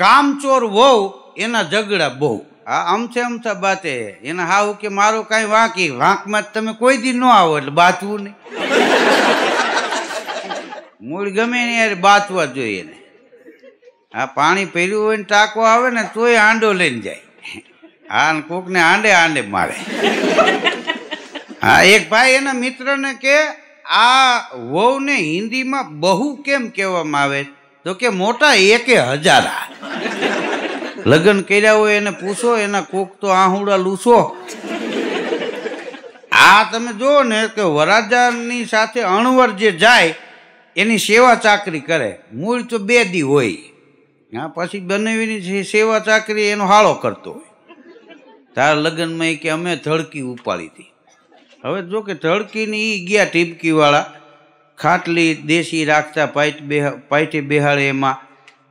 કામચોર વહુ, એના ઝઘડા બહુ. આ અમથે અમથા બાતે એના હાવ કે મારો કાંઈ વાંકી વાંકમાં જ તમે કોઈ દી ન આવો એટલે બાચવું નહીં. મૂળ ગમે ને યાર બાચવા જોઈએ ને આ પાણી પહેર્યું હોય ને ટાંકો આવે ને તોય આંડો લઈને જાય. હા ને કોકને આંડે આંડે મારે. હા, એક ભાઈ એના મિત્રને કે, આ વહુને હિન્દીમાં બહુ કેમ કહેવામાં આવે? તો કે મોટા એકે હજારા. લગ્ન કર્યા હોય એને પૂછો, એના કોક તો આહુડા લૂછો. આ તમે જુઓ ને કે વરાજાની સાથે અણવર જે જાય, એની સેવા ચાકરી કરે. મૂળ તો બે દી હોય. હા પછી બનાવીની સેવા ચાકરી એનો હાળો કરતો હોય. તાર લગ્નમાં કે અમે ધડકી ઉપાડી હતી. હવે જો કે ધડકીની એ ગયા ટીપકીવાળા. ખાટલી દેશી રાખતા પાઇટ બે પાઇટી બેહાડે એમાં.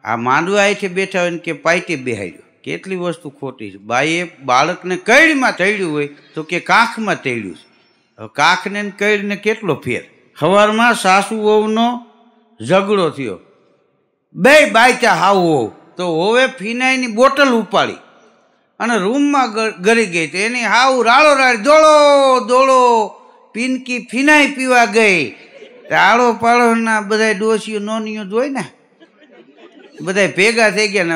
આ માંડવા અહીંથી બેઠા હોય ને કે પાઇટી બેહાડ્યો. કેટલી વસ્તુ ખોટી છે. બાઈએ બાળકને કઈડમાં તળ્યું હોય તો કે કાંખમાં તળ્યું છે. કાંખને કઈડને કેટલો ફેર? સવારમાં સાસુ વહુનો ઝઘડો થયો. બે બાયચા હાવ હોવ. તો હોવે ફિનાઈની બોટલ ઉપાડી. અને રૂમમાં ગરી ગઈ તો એની હાવ રાળો રાડ દોડો દોડો પિનકી ફિનાઈ પીવા ગઈ. રાળો પાળોના બધા ડોસીઓ નોનીઓ જોઈ ને? બધા ભેગા થઈ ગયા ને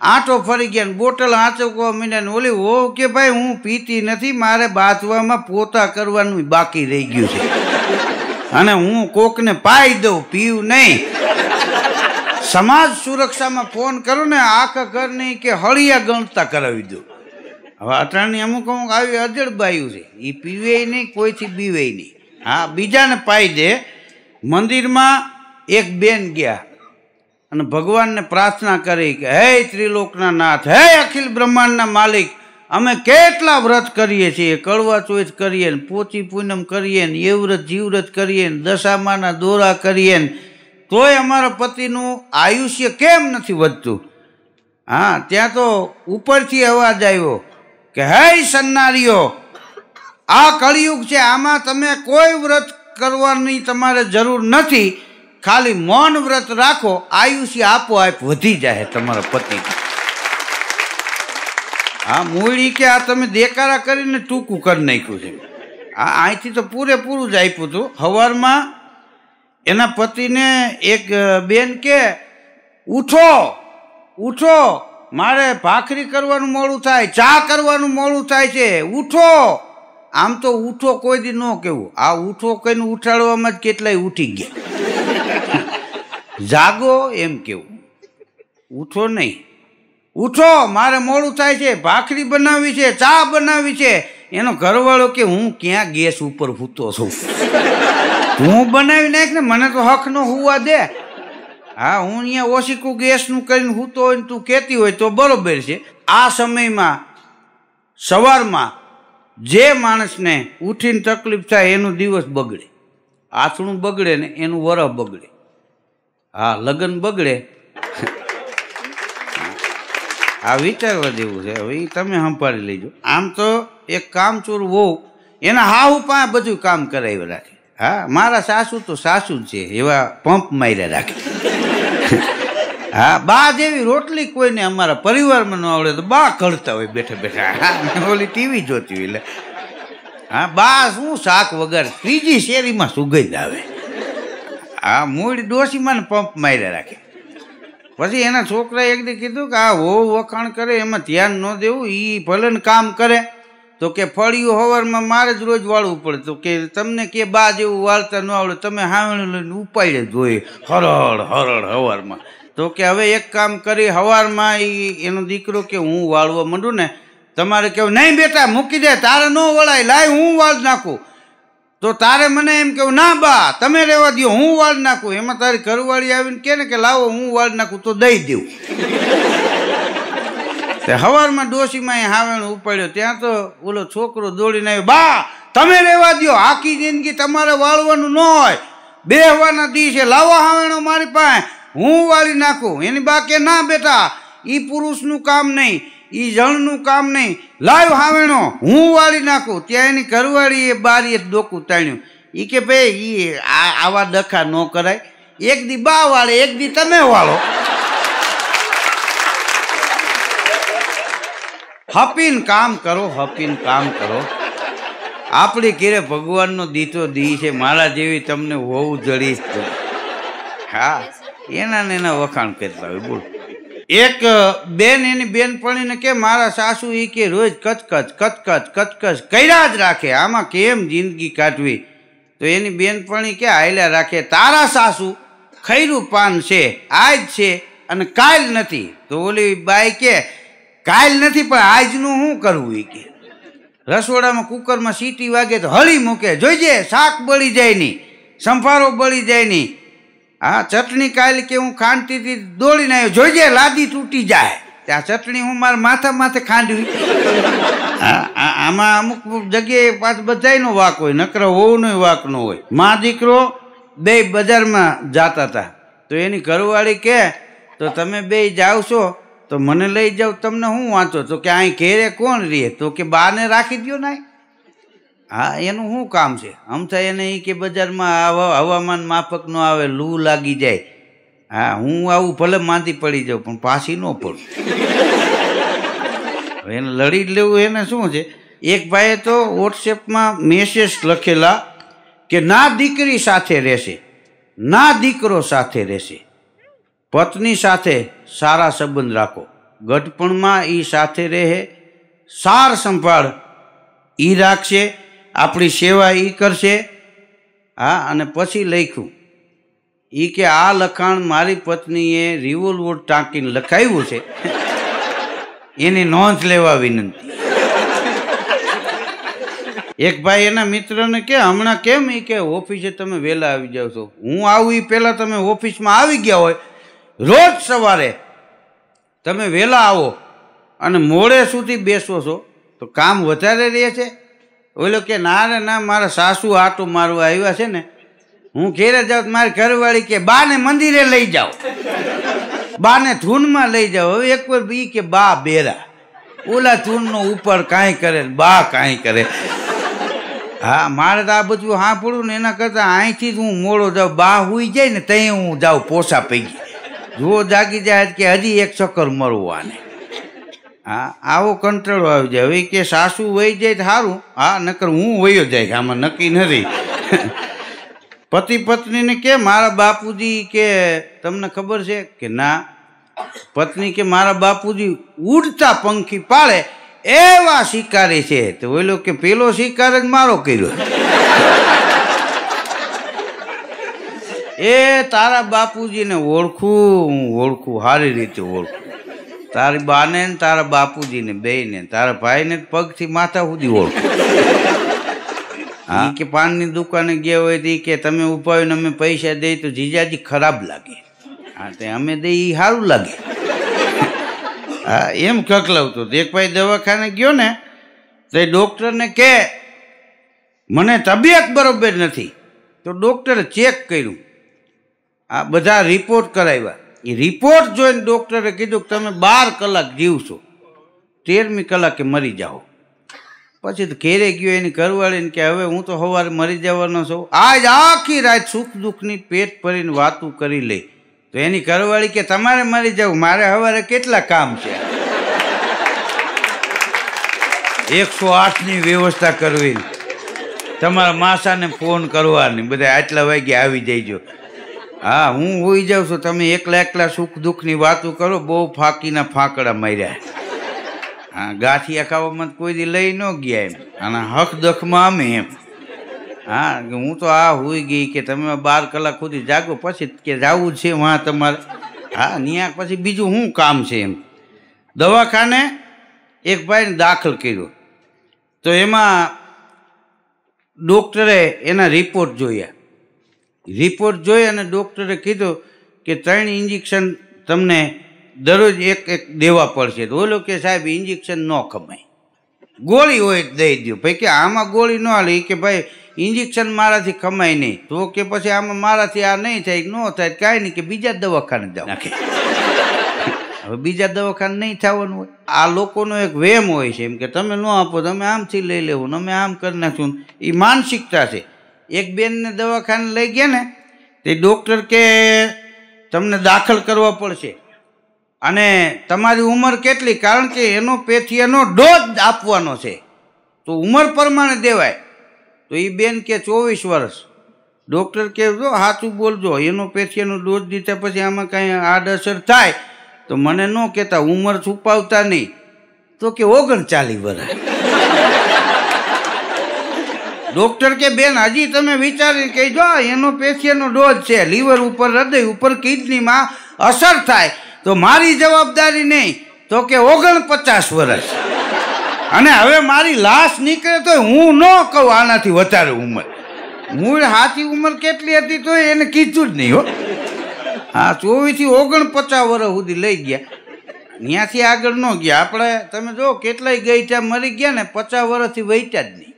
આંટો ફરી ગયા ને બોટલ આંચકવા માંડ્યા ને ઓલી હો કે ભાઈ, હું પીતી નથી, મારે બાથવામાં પોતા કરવાનું બાકી રહી ગયું છે. અને હું કોકને પાઈ દઉં પીવું નહીં. સમાજ સુરક્ષામાં ફોન કરો ને, આખા ઘરની કે હળિયા ગણતા કરાવી દો. હવે અટાણની અમુક અમુક આવી અજડબાયું છે. એ પીવે નહીં, કોઈથી બીવે નહીં. હા, બીજાને પાઈ દે. મંદિરમાં એક બેન ગયા અને ભગવાનને પ્રાર્થના કરી કે, હે ત્રિલોકના નાથ, હે અખિલ બ્રહ્માંડના માલિક, અમે કેટલા વ્રત કરીએ છીએ? કડવા ચોથ કરીએ ને પોચી પૂનમ કરીએ ને એવ્રત જીવ્રત કરીએ ને દશામાના દોરા કરીએ ને તોય અમારા પતિનું આયુષ્ય કેમ નથી વધતું? હા, ત્યાં તો ઉપરથી અવાજ આવ્યો કે, હે સન્નારીઓ, આ કળિયુગ છે, આમાં તમે કોઈ વ્રત કરવાની તમારે જરૂર નથી. ખાલી મૌન વ્રત રાખો, આયુષ્ય આપોઆપ વધી જાય તમારા પતિ હા મૂળી કે આ તમે દેકારા કરીને ટૂંકું કરી નાખ્યું છે. આ અહીંથી તો પૂરેપૂરું જ આપ્યું હતું. સવારમાં એના પતિને એક બેન કે, ઉઠો ઉઠો, મારે ભાખરી કરવાનું મોડું થાય, ચા કરવાનું મોડું થાય છે, ઉઠો. આમ તો ઉઠો કોઈ દી ન કેવું. આ ઉઠો કહીને ઉઠાડવામાં જ કેટલાય ઉઠી ગયા. જાગો એમ કેવું. ઉઠો નહીં. ઉઠો, મારે મોડું થાય છે, ભાખરી બનાવી છે, ચા બનાવી છે. એનો ઘરવાળો કે હું ક્યાં ગેસ ઉપર સૂતો છું? હું બનાવી નાખ ને, મને તો હક નો હોવા દે. હા, હું અહીંયા ઓશીકું ગેસનું કરીને સૂતો હોય ને તું કહેતી હોય તો બરોબર છે. આ સમયમાં, સવારમાં જે માણસને ઉઠીને તકલીફ થાય એનો દિવસ બગડે. આથણું બગડે ને એનું વરહ બગડે. હા, લગ્ન બગડે. આ વિચારવા જેવું છે. હવે એ તમે સંભાળી લેજો. આમ તો એક કામચોર વહુ, એના હાવ પા બધું કામ કરાવી રાખે. હા, મારા સાસુ તો સાસુ જ છે, એવા પંપ માર્યા રાખે. હા, બા જેવી રોટલી કોઈને અમારા પરિવારમાં ન આવડે તો બા કરતા હોય બેઠા બેઠા. ઓલી ટીવી જોતી હોય એટલે. હા, બા શું શાક વગર ત્રીજી શેરીમાં સુગંધ આવે? આ મૂળ ડોશીમાં પંપ માર્યા રાખે. પછી એના છોકરાએ એક દી કીધું કે આ હો વખાણ કરે, એમાં ધ્યાન ન દેવું એ ભલે કામ કરે. તો કે ફળિયું હવારમાં મારે જ રોજ વાળવું પડે. તો કે તમને કે બા જેવું વાળતા ન આવડે, તમે હાવણ લઈને ઉપાડે જોઈએ હરળ હરળ હવારમાં. તો કે હવે એક કામ કરી, હવારમાં એ એનો દીકરો કે હું વાળવા માંડું ને, તમારે કેવું નહીં બેટા, મૂકી દે, તારે ન વળાય, લાય હું વાળ નાખું. તો તારે મને એમ કેવું ના બા, તમે રહેવા દો હું વાળ નાખું. એમાં તારી ઘરવાળી આવીને કે ને કે, લાવો, હું વાળ નાખું, તો દઈ દઉં. હવારમાં ડોશીમાં એ હાવેણ ઉપાડ્યો. ત્યાં તો ઓલો છોકરો દોડીને આવ્યો, બા, તમે રહેવા દો આખી જિંદગી તમારે વાળવાનું ન હોય. બેહવાના દિવસે લાવો હાવેણો મારી પાસે. હું વાળી નાખું. એની બા કે ના બેટા એ પુરુષનું કામ નહીં. એ જણનું કામ નહીં. લાવ હાવેણો. હું વાળી નાખું. ત્યાં એની ઘરવાળી એ બારીએ ડોકું તાણ્યું. એ કે ભાઈ એ આવા ડખા ન કરાય. એક દી બા વાળે, એક દી તમે વાળો. હપીન કામ કરો, હપીન કામ કરો. આપણી ઘેરે ભગવાનનો દીતો દી છે. મારા જેવી તમને હોવું જડી. હા. એના ને એના વખાણ કરતા હોય, બોલ. એક, બેન, એની બેનપણીને કે, મારા સાસુ એ કે રોજ કચકચ કચકચ કચકચ કર્યા જ રાખે. આમાં કેમ જિંદગી કાઢવી? તો એની બેનપણી કે, હાલ્યા રાખે. તારા સાસુ ખૈરું પાન છે, આજ છે અને કાલ નથી. તો ઓલી બાઈ કે, કાલ નથી, પણ આજનું શું કરવું એ કે. રસોડામાં કુકરમાં સીટી વાગે તો હળી મૂકે. જોઈજે શાક બળી જાય નહીં સંભારો બળી જાય નહીં હા, ચટણી કાલે કે હું ખાંડતીથી દોડીને આવ્યો જોઈજે લાદી તૂટી જાય. ત્યાં ચટણી હું મારા માથા માથે ખાંડવી. આમાં અમુક જગ્યાએ પાછ બધાયનો વાક હોય, નકર વહુનો વાક ન હોય. મા દીકરો બે બજારમાં જાતા હતા. તો એની ઘરવાળી કે, તો તમે બે જાઓ છો, તો મને લઈ જાઓ તમને હું વાંચો? તો કે, અહીં ઘેરે કોણ રહે? તો કે બાને રાખી દ્યો ને હા, એનું શું કામ છે? થાય એને એ કે બજારમાં હવામાન માફક ન આવે, લૂ લાગી જાય. હા, હું આવું ભલે માંદી પડી જાઉં, પણ પાછી ન પડું. એને લડી જ લેવું, એને શું છે? એક ભાઈએ તો વોટ્સએપમાં મેસેજ લખેલા કે ના દીકરી સાથે રહેશે, ના દીકરો સાથે રહેશે, પત્ની સાથે સારા સંબંધ રાખો. ગઢપણમાં એ સાથે રહે, સાર સંભાળ એ રાખશે આપણી સેવા એ કરશે. હા, અને પછી લખ્યું એ કે આ લખાણ મારી પત્નીએ રિવોલ્વર ટાંકીને લખાવ્યું છે. એની નોંધ લેવા વિનંતી. એક ભાઈ એના મિત્રને કે, હમણાં કેમ એ કે ઓફિસે તમે વહેલા આવી જાવ છો? હું આવું એ પહેલાં તમે ઓફિસમાં આવી ગયા હોય, રોજ સવારે તમે વહેલા આવો અને મોડે સુધી બેસો છો. તો કામ વધારે રહે છે? ઓલો કે, ના રે ના, મારા સાસુ આટો મારવા આવ્યા છે ને. હું ઘેરે જાઉં મારી ઘરવાળી કે, બાને મંદિરે લઈ જાઓ. બાને ધૂનમાં લઈ જાઓ. હવે એક વાર બી કે, બા, બેરા. ઓલા ધૂનનો ઉપર કાંઈ કરે બા કાંઈ કરે. હા, મારે તો આ બધું સાંભળું ને એના કરતાં અહીંથી જ હું મોડો જાઉં. બા હુઈ જાય ને ત્યાં હું જાઉં પોસા પૈકી. જુઓ જાગી જાય કે, હજી એક ચક્કર મરવું આને હા, આવો કંટ્રોલ આવી જાય. હવે કે સાસુ વહી જાય તો સારું હા, નકર હું વયો જાય આમાં નક્કી નથી. પતિ પત્નીને કે મારા બાપુજી કે તમને ખબર છે કે ના, પત્ની કે મારા બાપુજી ઉડતા પંખી પાળે એવા શિકારી છે. તો ઓલો કે પેલો શિકાર જ મારો કર્યો. એ તારા બાપુજીને ઓળખું, હું ઓળખું, સારી રીતે ઓળખું. તારી બાને ને તારા બાપુજીને બેયને તારા ભાઈને પગથી માથા સુધી ઓળખું. હા. કે પાનની દુકાને ગયા હોય તો કે તમે ઊભા હોય ને અમે પૈસા દઈ તો જીજાજી ખરાબ લાગે. હા તે અમે દઈએ એ સારું લાગે. હા એમ કકલાવતો. એક ભાઈ દવાખાને ગયો ને તો ડૉક્ટરને કે મને તબિયત બરોબર નથી. તો ડૉક્ટરે ચેક કર્યું. આ બધા રિપોર્ટ કરાવ્યા. એ રિપોર્ટ જોઈને ડૉક્ટરે કીધું કે તમે બાર કલાક જીવશો. તેરમી કલાકે મરી જાઓ. પછી તો ઘેરે ગયો એની ઘરવાળીને કે હવે હું તો સવારે મરી જવાનો છું. આજ આખી રાત સુખ દુઃખની પેટ ભરીને વાતું કરી લે. તો એની ઘરવાળી કે તમારે મરી જવું, મારે સવારે કેટલા કામ છે? એકસો આઠની વ્યવસ્થા કરવી તમારા માસાને ફોન કરવાની. બધા આટલા વાગે આવી જઈજો. હા, હું હોઈ જાઉં છું. તમે એકલા એકલા સુખ દુઃખની વાતો કરો, બહુ ફાકીના ફાંકડા માર્યા. હા, ગાંઠિયા ખાવામાં કોઈ દી લઈ ન ગયા એમ. અને હક દખમાં અમે એમ. હા, હું તો આ હોઈ ગઈ કે તમે બાર કલાક સુધી જાગો, પછી કે જાવું છે વાં તમારે. હા ત્યાં પછી બીજું શું કામ છે એમ. દવાખાને એક ભાઈને દાખલ કર્યો. તો એમાં ડૉક્ટરે એના રિપોર્ટ જોયા. રિપોર્ટ જોઈ અને ડૉક્ટરે કીધું કે ત્રણ ઇન્જેક્શન તમને દરરોજ એક એક દેવા પડશે. તો ઓલો કે સાહેબ ઇન્જેક્શન ન ખમાય. ગોળી હોય દઈ દો ભાઈ કે આમાં ગોળી ન હાલે. કે ભાઈ ઇન્જેક્શન મારાથી ખમાય નહીં. તો કે પછી આમાં મારાથી આ નહીં થાય ન થાય. કાંઈ નહીં કે બીજા દવાખાને જાઓ. નાખે. હવે બીજા દવાખાને નહીં થવાનું હોય. આ લોકોનો એક વેમ હોય છે એમ કે તમે ન આપો તમે આમથી લઈ લેવું ને અમે આમ કરી નાખશું. એ માનસિકતા છે. એક બેનને દવાખાને લઈ ગયા ને, તે ડૉક્ટર કે, તમને દાખલ કરવા પડશે. અને તમારી ઉંમર કેટલી? કારણ કે એનો પેથીયાનો ડોઝ આપવાનો છે. તો ઉંમર પ્રમાણે દેવાય. તો એ બેન કે, ચોવીસ વર્ષ. ડૉક્ટર કહેજો સાચું બોલજો. એનો પેથીયાનો ડોઝ દીધા પછી આમાં કાંઈ આડઅસર થાય. તો મને ન કહેતા, ઉંમર છુપાવતા નહીં. તો કે, ઓગણચાલીસ વર્ષ. ડૉક્ટર કે, બેન, હજી તમે વિચારી કહેજો એનો પેશિયનનો ડોઝ છે, લીવર ઉપર, હૃદય ઉપર, કિડનીમાં અસર થાય. તો મારી જવાબદારી નહીં, તો કે ઓગણપચાસ વર્ષ અને હવે મારી લાશ નીકળે તો હું ન કહું આનાથી વધારે ઉંમર. મૂળ સાચી ઉંમર કેટલી હતી તો એને કીધું જ નહીં હો. હા, ચોવીસથી ઓગણપચાસ વર્ષ સુધી લઈ ગયા. ત્યાંથી આગળ ન ગયા. આપણે, તમે જો, કેટલાય ગઈ ત્યાં મરી ગયા ને પચાસ વર્ષથી વહીત્યા જ નહીં.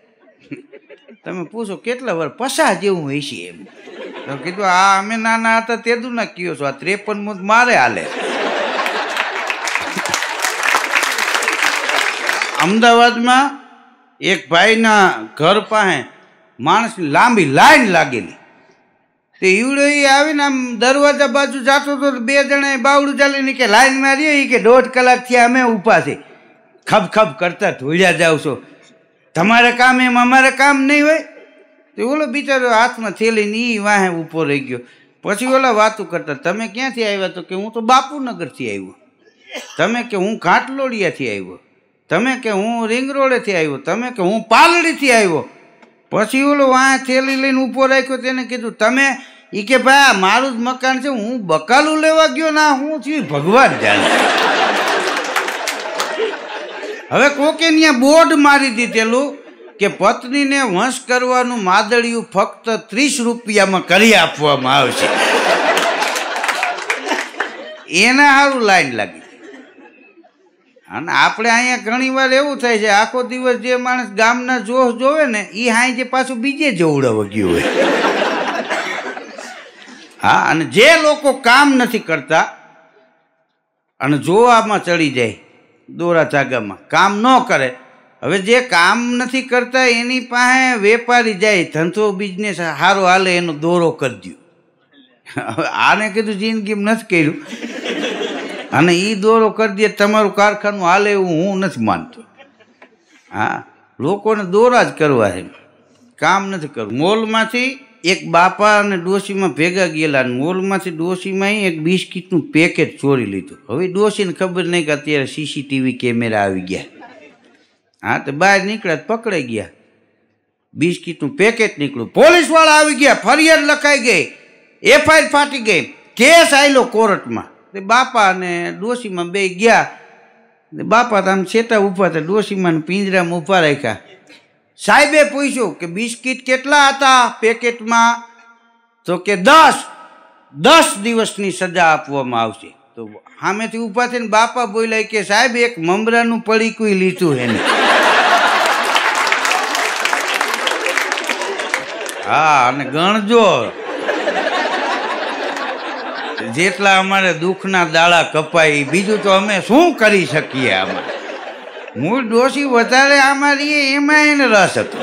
તમે પૂછો, કેટલા વર્ષ પસા જેવું હોય છે એમ? તો કીધું, આ અમે નાના હતા તેદું ના કયો છો? આ ત્રેપન મુદ મારે હાલે. અમદાવાદમાં એક ભાઈના ઘર પાસે માણસની લાંબી લાઈન લાગેલી. તે ઈવડો એ આવીને આમ દરવાજા બાજુ જાતો તો બે જણા બાવડું ચાલીને કે લાઈનમાં મારી કે દોઢ કલાક થયા અમે ઊભા છે. ખબ ખબ કરતા ધોળ્યા જાવ છો. તમારે કામ એમ, અમારે કામ નહીં હોય? તો ઓલો બિચારો હાથમાં થેલીને એ વાહે ઊભો રહી ગયો. પછી ઓલા વાતું કરતા, તમે ક્યાંથી આવ્યા તો કે હું તો બાપુનગરથી આવ્યો? તમે કે હું ઘાટલોડિયાથી આવ્યો? તમે કે હું રિંગ રોડેથી આવ્યો? તમે કે હું પાલડીથી આવ્યો? પછી ઓલો વાહ થેલી લઈને ઊભો રાખ્યો, તેને કીધું, તમે એ કે ભાઈ મારું જ મકાન છે, હું બકાલું લેવા ગયો ના હું થયું ભગવાન જાણે. હવે કોકે ત્યાં બોર્ડ મારી દીધેલું કે પત્નીને વંશ કરવાનું માદળિયું ફક્ત ત્રીસ રૂપિયામાં કરી આપવામાં આવશે. એના સારું લાઈન લાગી. અને આપણે અહીંયા ઘણી વાર એવું થાય છે, આખો દિવસ જે માણસ ગામના જોશ જોવે ને એ હાઈ જે પાછું બીજે જોવડાવ ગયું હોય. હા, અને જે લોકો કામ નથી કરતા, અને જોવામાં ચડી જાય દોરા ચાગામાં. કામ ન કરે. હવે જે કામ નથી કરતા એની પાસે વેપારી જાય. ધંધો બિઝનેસ સારો હાલે એનો દોરો કરી દો હવે આને કીધું જિંદગીમાં નથી કર્યું. અને એ દોરો કરી દે, તમારું કારખાનું હાલે એવું હું નથી માનતો. હા, લોકોને દોરા જ કરવા છે કામ નથી કરવું. મોલમાંથી એક બાપા અને ડોશીમાં ભેગા ગયેલા મોલમાંથી ડોશીમાં એક બિસ્કીટનું પેકેટ ચોરી લીધું. હવે ડોશીને ખબર નહીં કે અત્યારે સીસીટીવી કેમેરા આવી ગયા. હા, તો બહાર નીકળ્યા પકડાઈ ગયા. બિસ્કીટનું પેકેટ નીકળ્યું. પોલીસવાળા આવી ગયા, ફરિયાદ લખાઈ ગઈ, એફઆઈઆર ફાટી ગઈ, કેસ આવેલો કોર્ટમાં. તે બાપા અને ડોશીમાં બે ગયા. બાપા તો આમ છેટા ઊભા હતા ડોશીમાં પિંજરામાં ઊભા રાખ્યા. સાહેબે પૂછ્યું કે બિસ્કિટ કેટલા હતા પેકેટમાં? તો કે દસ. દસ દિવસની સજા આપવામાં આવશે. તો સામેથી ઊભા થઈને બાપા બોલ્યા કે સાહેબ, એક મમરાનું પડીકું લીધું એને. હા, અને ગણજો. જેટલા અમારે દુઃખના દાડા કપાય બીજું તો અમે શું કરી શકીએ આમાં? મૂળ ડોશી વધારે આમાં રહીએ, એમાં એને રસ હતો.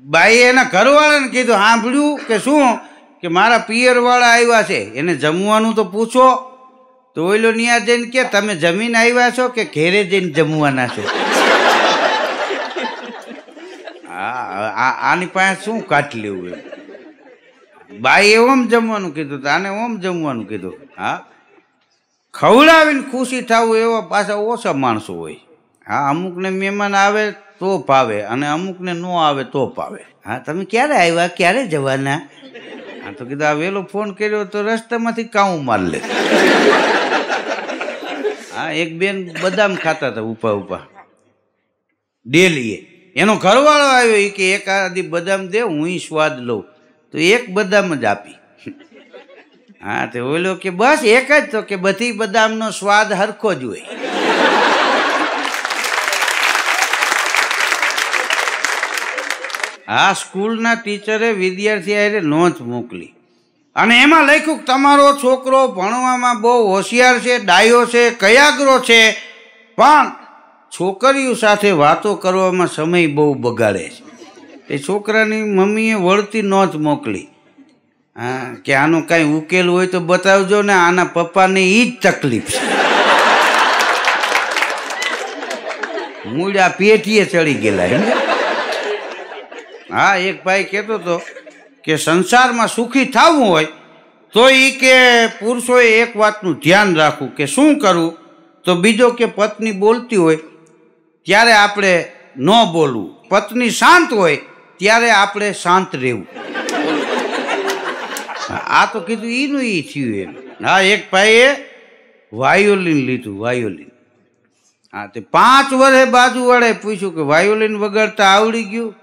બાઈએ એના ઘરવાળાને કીધું, સાંભળ્યું કે શું? કે મારા પિયરવાળા આવ્યા છે, એને જમવાનું તો પૂછો. તો ઓઈલો ન્યા જઈને કે, તમે જમીન આવ્યા છો કે ઘેરે જઈને જમવાના છો? આની પાસે શું કાટ લેવું એમ? બાઈએ ઓમ જમવાનું કીધું, તો આને ઓમ જમવાનું કીધું. હા? ખવડાવીને ખુશી થવું એવા પાછા ઓછા માણસો હોય. હા, અમુકને મહેમાન આવે તો ભાવે અને અમુકને ન આવે તો ભાવે હા, તમે ક્યારે આવ્યા? ક્યારે જવાના? હા, તો કીધું, આ વહેલો ફોન કર્યો તો રસ્તામાંથી કાઉં માર લે. હા, એક બેન બદામ ખાતા હતા ઉપા ઉપા ડેલીએ. એનો ઘરવાળો આવ્યો એ કે, એક આદી બદામ દે, હું સ્વાદ લઉં. તો એક બદામ જ આપી. હા, તો ઓલો કે બસ એક જ તો કે બધી બદામનો સ્વાદ હરખો જ હોય. આ સ્કૂલના ટીચરે વિદ્યાર્થી હારે નોંધ મોકલી. અને એમાં લખ્યું તમારો છોકરો ભણવામાં બહુ હોશિયાર છે, ડાયો છે, કયાગ્રો છે, પણ છોકરીઓ સાથે વાતો કરવામાં સમય બહુ બગાડે છે. એ છોકરાની મમ્મીએ વળતી નોંધ મોકલી. હા, કે આનો કાંઈ ઉકેલ હોય તો બતાવજો ને આના પપ્પાને એ જ તકલીફ છે. મૂળા પેટીએ ચડી ગયેલા એમ. હા, એક ભાઈ કહેતો હતો કે સંસારમાં સુખી થવું હોય તો એ કે પુરુષોએ એક વાતનું ધ્યાન રાખવું કે શું કરવું? તો બીજો કે પત્ની બોલતી હોય ત્યારે આપણે ન બોલવું. પત્ની શાંત હોય ત્યારે આપણે શાંત રહેવું. આ તો કીધું એનું એ થયું એમ. હા, એક ભાઈએ વાયોલિન લીધું, વાયોલિન. હા, તે પાંચ વર્ષે બાજુવાળાએ પૂછ્યું કે વાયોલિન વગાડતા આવડી ગયું?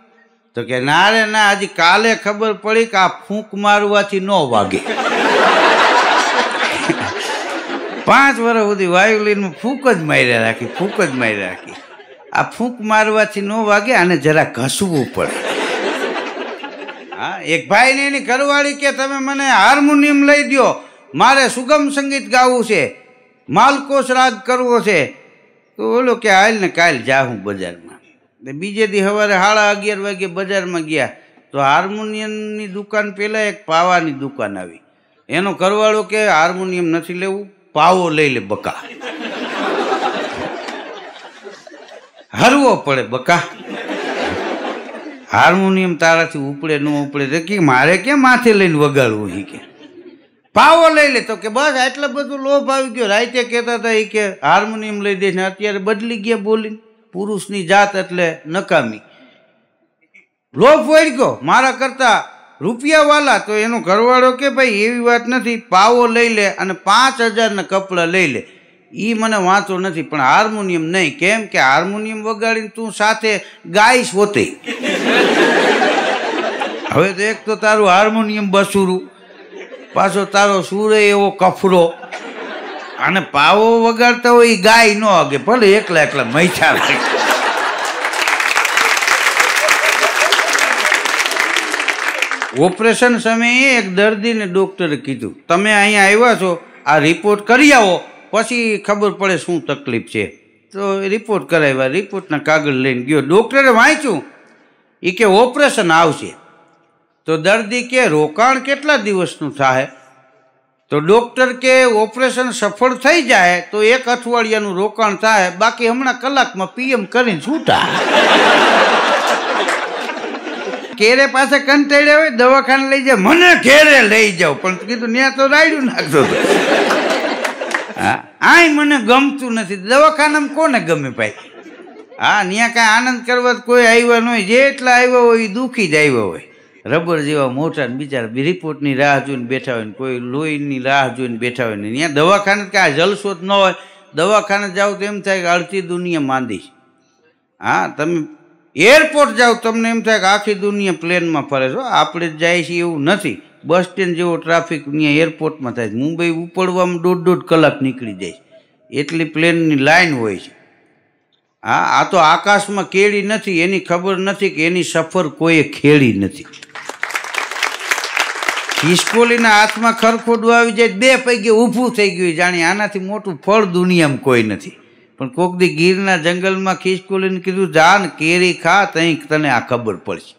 તો કે ના રે, ના, હજી કાલે ખબર પડી કે આ ફૂંક મારવાથી ન વાગે. પાંચ વર્ષ સુધી વાયોલિનમાં ફૂંક જ માર્યા રાખી, ફૂંક જ માર્યા રાખી. આ ફૂંક મારવાથી ન વાગે, આને જરા ઘસવું પડે. હા? એક ભાઈને એની ઘરવાળી કે તમે મને હાર્મોનિયમ લઈ દો મારે સુગમ સંગીત ગાવું છે. માલકોશ રાગ કરવો છે. તો ઓલો કે હાલ ને કાલ જાઉં બજારમાં. બીજે દી સવારે સાડા અગિયાર વાગે બજારમાં ગયા. તો હાર્મોનિયમની દુકાન પહેલાં એક પાવાની દુકાન આવી. એનો ઘરવાળો કે હાર્મોનિયમ નથી લેવું, પાવો લઈ લે બકા. હરવો પડે બકા. હાર્મોનિયમ તારાથી ઉપડે, ન ઉપડે, તો કે મારે કેમ માથે લઈને વગાડવું એ કે? પાવો લઈ લે તો કે બસ આટલો બધું લોભ આવી ગયો. રાતે કહેતા હતા એ કે, હાર્મોનિયમ લઈ દે ને અત્યારે બદલી ગયા બોલીને. પુરુષની જાત એટલે નકામી. લોભ વળગ્યો. ગયો મારા કરતા રૂપિયાવાલા તો એનો ઘરવાળો કે ભાઈ, એવી વાત નથી. પાવો લઈ લે અને પાંચ હજારના કપડાં લઈ લે. એ મને વાંચો નથી, પણ હાર્મોનિયમ નહીં. કેમ કે હાર્મોનિયમ વગાડીને તું સાથે ગાઈશ હોતે. હવે તો એક તો તારું હાર્મોનિયમ બસુરું. પાછો તારો સૂરે એવો કફરો. અને પાવો વગાડતા હોય એ ગાય ન વાગે ભલે એકલા એકલા મૈથા લાગે ઓપરેશન સમયે એક દર્દીને ડૉક્ટરે કીધું, તમે અહીંયા આવ્યા છો, આ રિપોર્ટ કરી આવો. પછી ખબર પડે શું તકલીફ છે. તો રિપોર્ટ કરાવ્યા રિપોર્ટના કાગળ લઈને ગયો. ડૉક્ટરે વાંચ્યું એ કે ઓપરેશન આવશે. તો દર્દી કે રોકાણ કેટલા દિવસનું થાય? તો ડૉક્ટર કે ઓપરેશન સફળ થઈ જાય, તો એક અઠવાડિયાનું રોકાણ થાય. બાકી હમણાં કલાકમાં પીએમ કરીને છૂટા કેરે પાસે કંટાળ્યા હોય, દવાખાને લઈ જાય. મને ઘેરે લઈ જાઓ. પણ કીધું ત્યાં તો રાયડું નાખતો હતો. હા? આય મને ગમતું નથી. દવાખાનામાં કોને ગમે ભાઈ? હા ત્યાં કાંઈ આનંદ કરવા કોઈ આવ્યા ન હોય. જેટલા આવ્યા હોય એ દુઃખી જ આવ્યા હોય. રબર જેવા મોટા ને બિચારા રિપોર્ટની રાહ જોઈને બેઠા હોય ને કોઈ લોહીની રાહ જોઈને બેઠા હોય ને ત્યાં દવાખાને કાંઈ જલસો જ ન હોય. દવાખાને જાઓ તો એમ થાય કે અડધી દુનિયા માંદી હા, તમે એરપોર્ટ જાઓ તમને એમ થાય કે આખી દુનિયા પ્લેનમાં ફરે છો. આપણે જ જાય છે એવું નથી. બસ સ્ટેન્ડ જેવો ટ્રાફિક ત્યાં એરપોર્ટમાં થાય છે. મુંબઈ ઉપડવામાં દોઢ દોઢ કલાક નીકળી જાય એટલી પ્લેનની લાઈન હોય છે. હા, આ તો આકાશમાં કેળી નથી, એની ખબર નથી કે એની સફર કોઈએ ખેડી નથી. ખિસકોલીના હાથમાં ખરખોડું આવી જાય, બે પૈકી ઊભું થઈ ગયું જાણે આનાથી મોટું ફળ દુનિયામાં કોઈ નથી. પણ કોક દી ગીરના જંગલમાં ખિસકોલીને કીધું, જાન, કેરી ખા તઈ તને આ ખબર પડશે.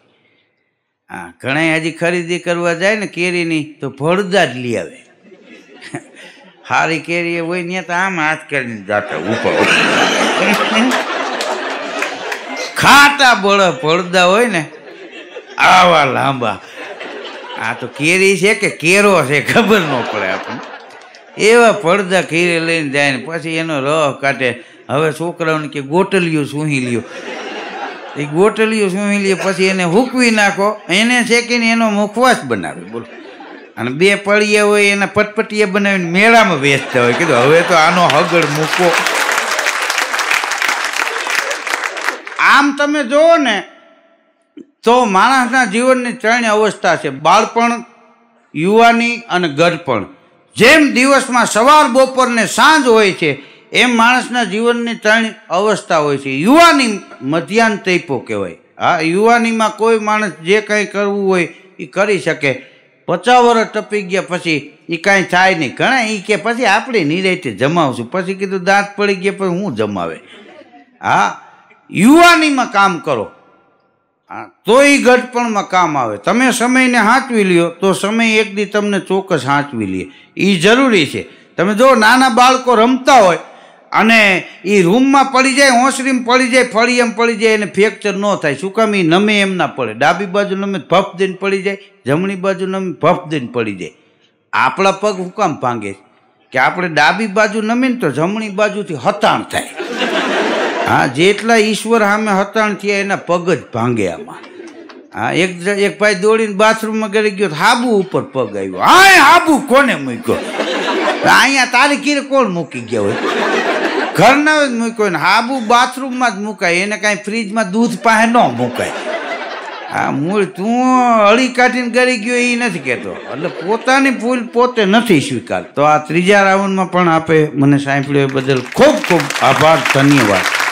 હા ઘણા હજી ખરીદી કરવા જાય ને કેરીની, તો ભળદા જ લઈ આવે. હારી કેરી હોય ને તો આમ હાથ કરીને જાતા ઉપર. ખાટા બળ ભળદા હોય ને, આવા લાંબા. આ તો કેરી છે કે કેરો છે, ખબર ન પડે આપણને. એવા પડદા ખીરે લઈને જાય ને, પછી એનો રહ કાઢે. હવે છોકરાઓને કે ગોટલિયું સૂહી લ્યો. એ ગોટલીઓ સુમી લે પછી એને હૂકવી નાખો, એને શેકીને એનો મુખવાસ બનાવે, બોલો. અને બે પળિયા હોય એના પટપટિયા બનાવીને મેળામાં વેચતા હોય. કીધું, હવે તો આનો હગડ મૂકો. આમ તમે જુઓ ને, તો માણસના જીવનની ત્રણ અવસ્થા છે, બાળપણ, યુવાની અને ગઢપણ જેમ દિવસમાં સવાર બપોર ને સાંજ હોય છે એમ માણસના જીવનની ત્રણ અવસ્થા હોય છે. યુવાની મધ્યાહન તૈપો કહેવાય. હા યુવાનીમાં કોઈ માણસ જે કંઈ કરવું હોય એ કરી શકે. પચાસ વર્ષ ટપી ગયા પછી એ કાંઈ થાય નહીં. ઘણા એ કે પછી આપણે નિરાયતે જમાવશું. પછી કીધું દાંત પડી ગયા પણ હું જમાવે. હા યુવાનીમાં કામ કરો. હા, તો એ ઘટપણમાં કામ આવે. તમે સમયને સાચવી લ્યો તો સમય એક દી તમને ચોક્કસ સાચવી લે. એ જરૂરી છે. તમે જો નાના બાળકો રમતા હોય અને એ રૂમમાં પડી જાય હોંશરીમ પડી જાય ફળી એમ પડી જાય એને ફ્રેક્ચર ન થાય. શું કામ એ નમે એમ ના પડે? ડાબી બાજુ નમે ભફ દઈને પડી જાય, જમણી બાજુ નમે ભફ દઈને પડી જાય. આપણા પગ હું કામ ભાંગે કે આપણે ડાબી બાજુ નમીને તો જમણી બાજુથી હતાણ થાય. હા, જેટલા ઈશ્વર સામે હતાણ થયા એના પગ જ ભાંગે આમાં. હા, એક એક ભાઈ દોડીને બાથરૂમમાં ગળી ગયો હાબુ ઉપર પગ આવ્યો. હા હાબુ કોને મૂક્યો? અહીંયા તારી કીરે કોણ મૂકી ગયા હોય? ઘરના જ મૂક્યો ને હાબુ બાથરૂમમાં જ મુકાય. એને કાંઈ ફ્રીજમાં દૂધ પાસે ન મુકાય. હા મૂળ તું અળી કાઢીને ગળી ગયો એ નથી કહેતો. એટલે પોતાની ભૂલ પોતે નથી સ્વીકાર તો આ ત્રીજા રાઉન્ડમાં પણ આપે. મને સાંભળ્યો એ બદલ ખૂબ ખૂબ આભાર, ધન્યવાદ.